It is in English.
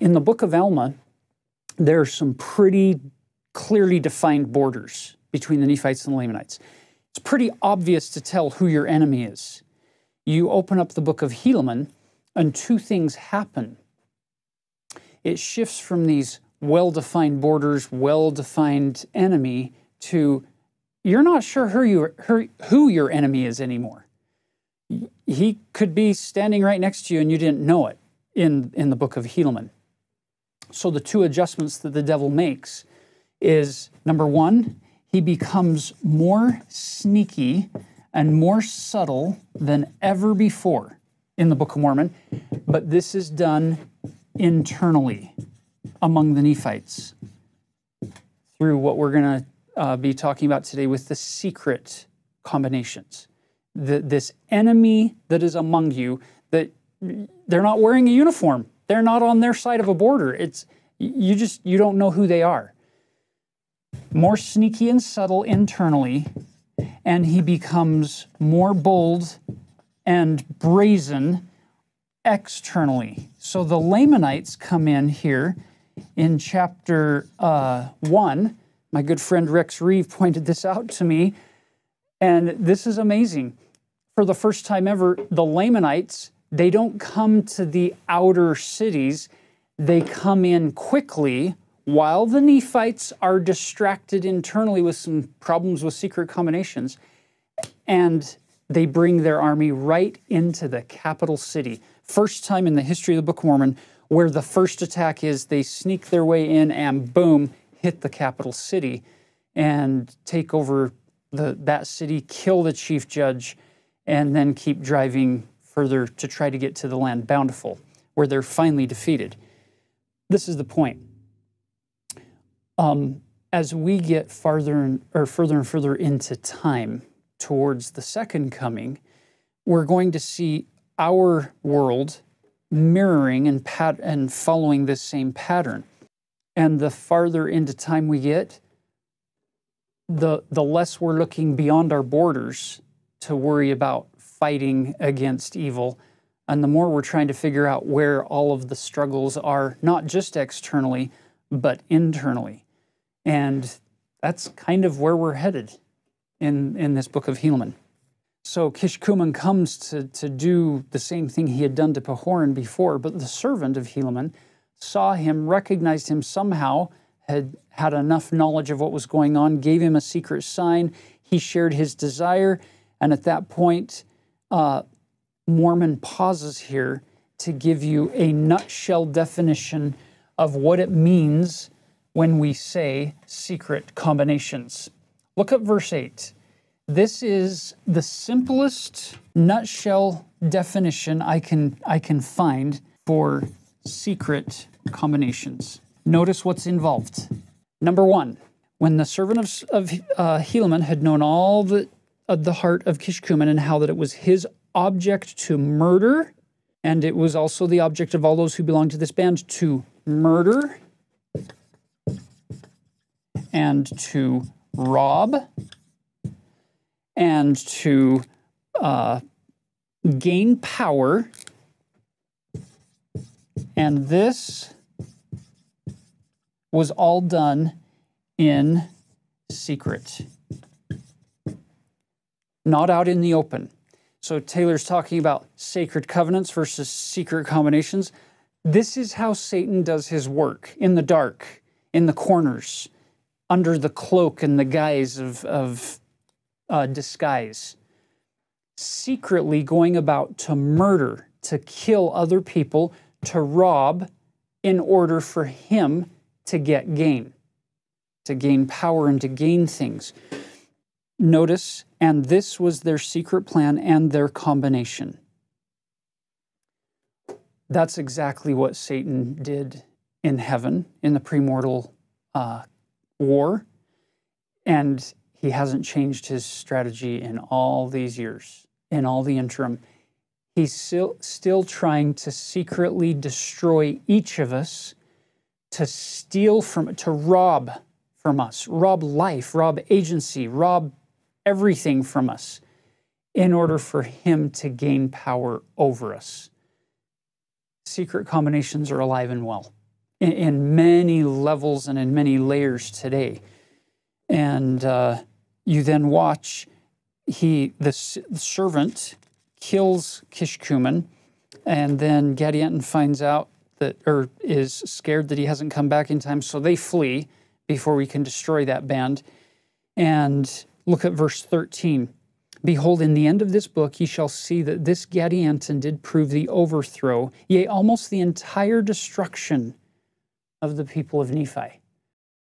in the book of Alma, there are some pretty clearly defined borders between the Nephites and the Lamanites. It's pretty obvious to tell who your enemy is. You open up the book of Helaman, and two things happen. It shifts from these well defined borders, well defined enemy to you're not sure who, you, who your enemy is anymore. He could be standing right next to you and you didn't know it in, in the book of Helaman. So the two adjustments that the devil makes is number one, he becomes more sneaky and more subtle than ever before in the Book of Mormon, but this is done internally among the Nephites through what we're going to uh, be talking about today with the secret combinations. The, this enemy that is among you, that they're not wearing a uniform, they're not on their side of a border. It's you just you don't know who they are. More sneaky and subtle internally, and he becomes more bold and brazen externally. So the Lamanites come in here in chapter uh, 1. My good friend Rex Reeve pointed this out to me, and this is amazing. For the first time ever, the Lamanites, they don't come to the outer cities, they come in quickly while the Nephites are distracted internally with some problems with secret combinations. And they bring their army right into the capital city. First time in the history of the Book of Mormon where the first attack is they sneak their way in and boom, hit the capital city and take over the, that city, kill the chief judge, and then keep driving further to try to get to the land bountiful, where they're finally defeated. This is the point. Um, as we get farther and, or further and further into time towards the second coming, we're going to see our world mirroring and, pat- and following this same pattern. And the farther into time we get, the, the less we're looking beyond our borders to worry about fighting against evil. And the more we're trying to figure out where all of the struggles are, not just externally, but internally. And that's kind of where we're headed in, in this book of Helaman. So Kishkumen comes to, to do the same thing he had done to Pahoran before, but the servant of Helaman saw him, recognized him somehow, had had enough knowledge of what was going on, gave him a secret sign. He shared his desire, and at that point, uh, Mormon pauses here to give you a nutshell definition of what it means when we say secret combinations. Look at verse 8. This is the simplest nutshell definition I can, I can find for secret combinations. Notice what's involved. Number one, when the servant of, of uh, Helaman had known all the, uh, the heart of Kishkumen and how that it was his object to murder, and it was also the object of all those who belonged to this band to murder and to rob and to uh, gain power. And this was all done in secret, not out in the open. So Taylor's talking about sacred covenants versus secret combinations. This is how Satan does his work in the dark, in the corners, under the cloak and the guise of, of uh, disguise, secretly going about to murder, to kill other people, to rob in order for him to get gain, to gain power and to gain things. Notice, and this was their secret plan and their combination. That's exactly what Satan did in heaven in the premortal uh, war. And he hasn't changed his strategy in all these years, in all the interim. He's still, still trying to secretly destroy each of us, to steal from, to rob from us, rob life, rob agency, rob everything from us in order for him to gain power over us. Secret combinations are alive and well. in, in many levels and in many layers today. And uh, you then watch he the, the servant kills Kishkumen, and then Gadianton finds out that or is scared that he hasn't come back in time, so they flee before we can destroy that band. And look at verse 13. Behold, in the end of this book ye shall see that this Gadianton did prove the overthrow, yea, almost the entire destruction of the people of Nephi.